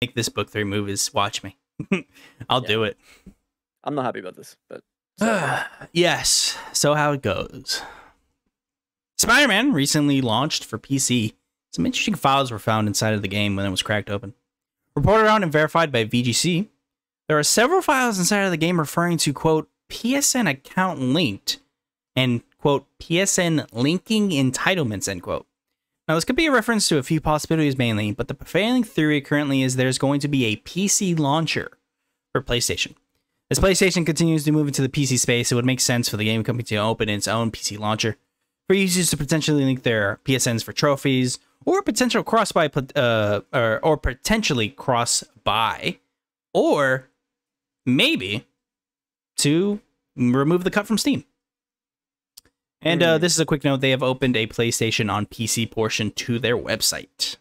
make this book three movies. Watch me. I'll Yeah. do it. I'm not happy about this, but yes. So how it goes. Spider-Man recently launched for PC. Some interesting files were found inside of the game when it was cracked open. Reported on and verified by VGC, there are several files inside of the game referring to quote PSN account linked and quote PSN linking entitlements end quote. Now this could be a reference to a few possibilities mainly, but the prevailing theory currently is there's going to be a PC launcher for PlayStation. As PlayStation continues to move into the PC space, it would make sense for the game company to open its own PC launcher for users to potentially link their PSNs for trophies or potential cross buy, uh, or, or potentially cross buy, or maybe to remove the cut from Steam. And uh, this is a quick note: they have opened a PlayStation on PC portion to their website.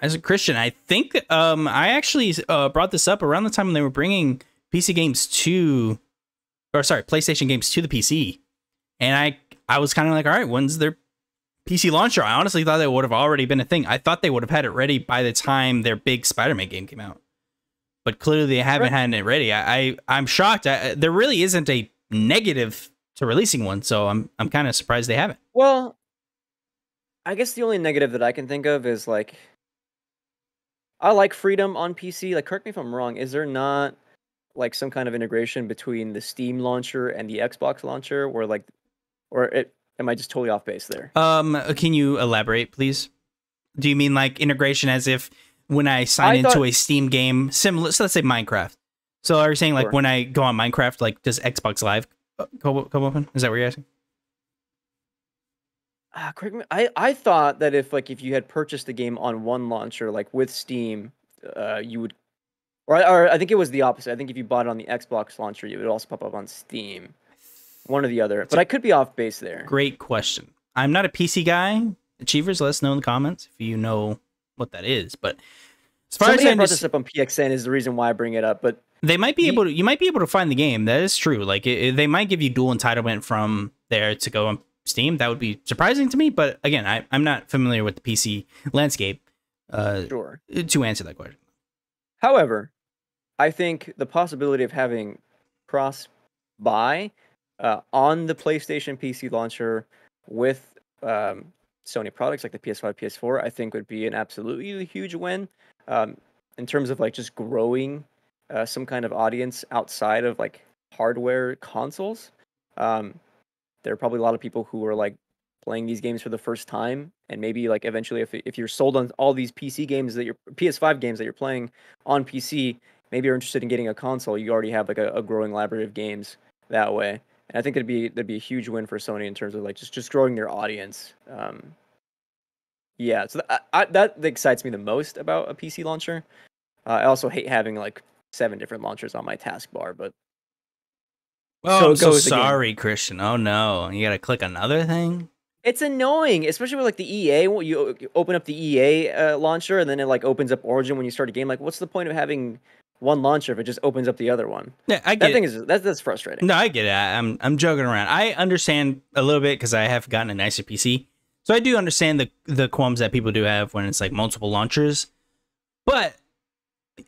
As a Christian, I think um, I actually uh, brought this up around the time when they were bringing PC games to, or sorry, PlayStation games to the PC, and I I was kind of like, all right, when's their PC launcher? I honestly thought that would have already been a thing. I thought they would have had it ready by the time their big Spider-Man game came out, but clearly they haven't Right. had it ready. I, I I'm shocked. I, there really isn't a negative to releasing one, so I'm I'm kind of surprised they haven't. well, I guess the only negative that I can think of is like I like freedom on PC. Like, correct me if I'm wrong. Is there not like some kind of integration between the Steam launcher and the Xbox launcher, where like, or it? Am I just totally off base there? Um, can you elaborate, please? Do you mean like integration as if when I sign I into thought- a Steam game, similar? So let's say Minecraft. So are you saying like Sure. when I go on Minecraft, like does Xbox Live uh, come come open? Is that what you're asking? Ah, correct me. I I thought that if like if you had purchased the game on one launcher, like with Steam, uh, you would, or I- or I think it was the opposite. I think if you bought it on the Xbox launcher, it would also pop up on Steam, one or the other. But I could be off base there. Great question. I'm not a PC guy. Achievers, let us know in the comments if you know what that is. But as far Somebody as I brought this up on PXN is the reason why I bring it up. But they might be able to. You might be able to find the game. That is true. Like it, it- they might give you dual entitlement from there to go on Steam. That would be surprising to me. But again, I, I'm not familiar with the PC landscape. Uh, sure. to answer that question. However, I think the possibility of having cross buy uh, on the PlayStation PC launcher with um, Sony products like the PS5, PS4, I think would be an absolutely huge win um, in terms of like just growing uh, some kind of audience outside of like hardware consoles. Um, there are probably a lot of people who are like playing these games for the first time, and maybe like eventually, if if you're sold on all these PC games that you're PS5 games that you're playing on PC, maybe you're interested in getting a console. You already have like a, a growing library of games that way, and I think it'd be that'd be a huge win for Sony in terms of like just just growing their audience. Um, yeah, so th- I, I, that excites me the most about a PC launcher. Uh, I also hate having like seven different launchers on my taskbar, but Oh, So I'm so goes again. sorry, Christian. Oh no, you gotta click another thing. It's annoying, especially with like the EA. You you open up the EA uh, launcher and then it like opens up Origin when you start a game. Like, what's the point of having one launcher if it just opens up the other one? Yeah, I get That thing it. is that's that's frustrating. No, I get it. I- I'm I'm joking around. I understand a little bit because I have gotten a nicer PC, so I do understand the the qualms that people do have when it's like multiple launchers. But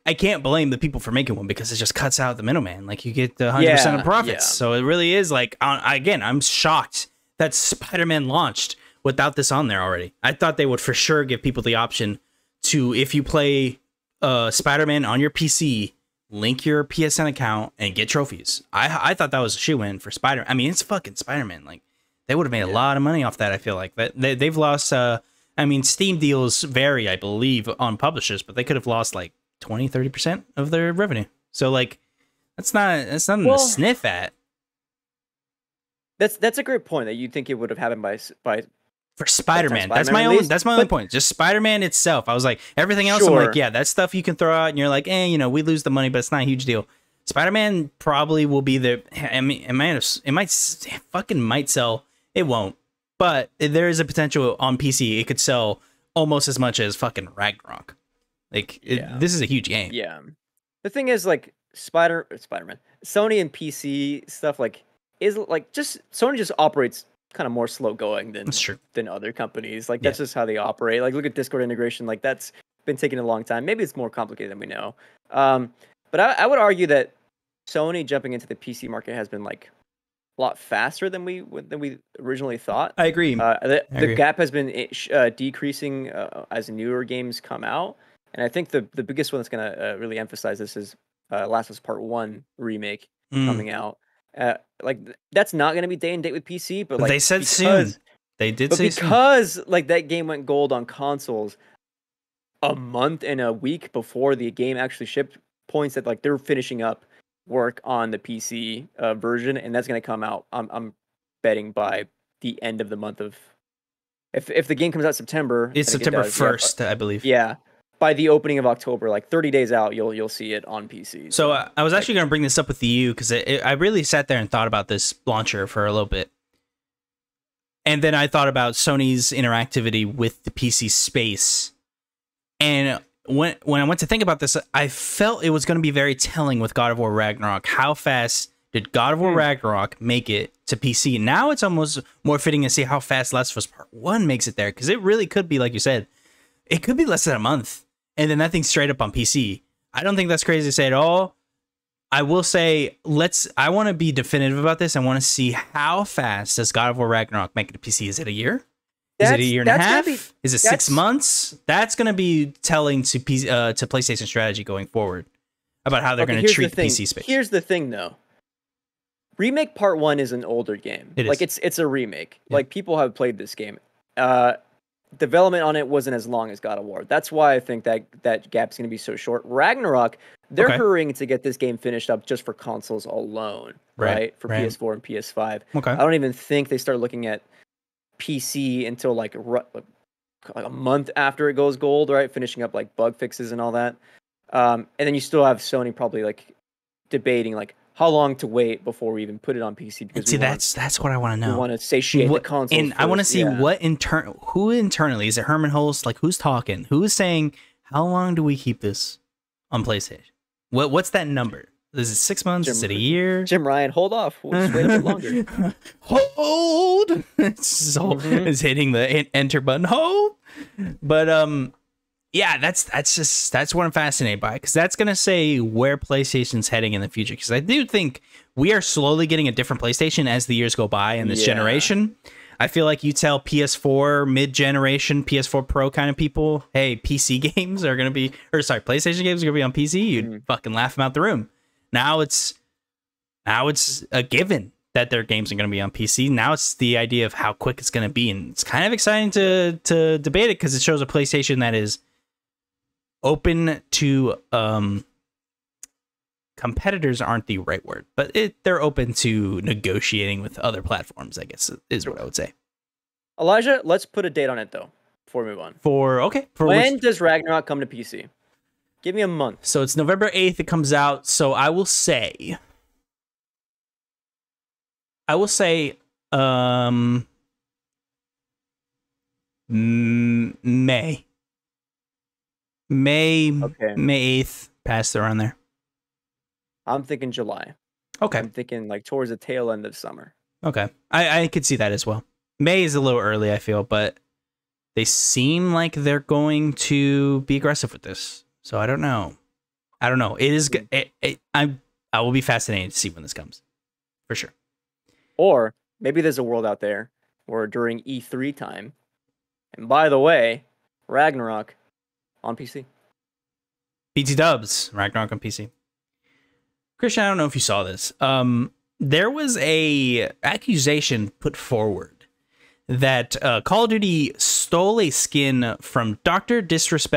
I can't blame the people for making one because it just cuts out the middleman. Like you get the hundred percent of profits. yeah. So it really is like uh, again, I'm shocked that Spider-Man launched without this on there already. I thought they would for sure give people the option to if you play uh Spider-Man on your PC, link your PSN account and get trophies. I I thought that was a shoe in for Spider. I mean, it's fucking Spider-Man. Like they would have made a lot of money off that. I feel like that they, they've lost. uh I mean, Steam deals vary, I believe, on publishers, but they could have lost like 20, 30 percent of their revenue. So like, that's not that's nothing Well- to sniff at That's that's a great point that you'd think it would have happened by by for Spider-Man. That's Spider-Man my only. release, That's my only point. Just Spider-Man itself. I was like everything else. I'm like, yeah, that stuff you can throw out, and you're like, eh, you know, we lose the money, but it's not a huge deal. Spider-Man probably will be the. I mean, it might. It might. s- Fucking might sell. It won't. But there is a potential on PC. It could sell almost as much as fucking Ragnarok. Like it- this is a huge game. yeah. The thing is, like Spider Spider Man, Sony and PC stuff, like is like just Sony just operates kind of more slow going than than other companies. Like Yeah. that's just how they operate. Like look at Discord integration. Like that's been taking a long time. Maybe it's more complicated than we know. Um, but I, I would argue that Sony jumping into the PC market has been like a lot faster than we than we originally thought. I agree. Uh, the, I the agree. gap has been eh, uh, decreasing uh, as newer games come out, and I think the the biggest one that's going to uh, really emphasize this is uh, Last of Us Part One remake Mm. coming out. Uh, like that's not going to be day and date with PC, but like they said because, soon. They did But say soon. because like that game went gold on consoles a month and a week before the game actually shipped, points that like they're finishing up work on the PC uh, version, and that's going to come out. I'm I'm betting by the end of the month of. If if the game comes out September, It's September yeah, first, I believe. Yeah, by the opening of October, like 30 days out, you'll you'll see it on PC. So uh, I was actually going to bring this up with you because I really sat there and thought about this launcher for a little bit, and then I thought about Sony's interactivity with the PC space, and when when I went to think about this, I felt it was going to be very telling with God of War Ragnarok. How fast did God of War Hmm. Ragnarok make it to PC? Now it's almost more fitting to see how fast Last of Us Part One makes it there because it really could be like you said, it could be less than a month, and then that thing's straight up on PC. I don't think that's crazy to say at all. I will say, let's. I want to be definitive about this. I want to see how fast does God of War Ragnarok make it to PC? Is it a year? Is it a year and a half? be- Is it six months? That's going to be telling to P, uh, to PlayStation strategy going forward about how they're Okay, going to treat the the. PC space. Here's the thing, though. Remake Part One is an older game. It like is. it's it's a remake. Yeah. Like people have played this game. Uh, development on it wasn't as long as God of War. That's why I think that that gap's going to be so short. Ragnarok, they're Okay. hurrying to get this game finished up just for consoles alone, Right, right? For right. PS4 and PS5. Okay. I don't even think they start looking at PC until like like a month after it goes gold, right? Finishing up like bug fixes and all that. Um, and then you still have Sony probably like debating like how long to wait before we even put it on PC because See, want, that's that's what I want to know. we want to satiate What- the console. and I want to see yeah. what intern who internally is it Hermen Hulst like who's talking who's saying how long do we keep this on PlayStation what what's that number is it six months is it a year Jim Ryan, hold off. We'll just wait a bit longer. hold so Mhm. is hitting the enter button hold but um yeah that's that's just that's what i'm fascinated by because that's gonna say where playstation's heading in the future because i do think we are slowly getting a different playstation as the years go by in this Yeah. generation i feel like you tell ps4 mid-generation ps4 pro kind of people hey pc games are gonna be or sorry playstation games are gonna be on pc you'd Mhm. fucking laugh them out the room now it's now it's a given that their games are going to be on PC. Now it's the idea of how quick it's going to be, and it's kind of exciting to to debate it because it shows a PlayStation that is open to um competitors aren't the right word, but it they're open to negotiating with other platforms. I guess is what I would say. Elijah, let's put a date on it though before we move on. For okay, for when which, does Ragnarok come to PC? Give me a month. so it's November eighth. It comes out. So I will say, I will say, um, May. May Okay. May eighth, passed around there. I'm thinking July. Okay, I'm thinking like towards the tail end of summer. okay, I I could see that as well. May is a little early, I feel, but they seem like they're going to be aggressive with this. So I don't know. I don't know. It is. It, it, I I will be fascinated to see when this comes, for sure. Or maybe there's a world out there where during E3 time, and by the way, Ragnarok on PC. BT Dubs Ragnarok on PC. Christian, I don't know if you saw this. Um, there was a accusation put forward that uh, Call of Duty stole a skin from Doctor Disrespect.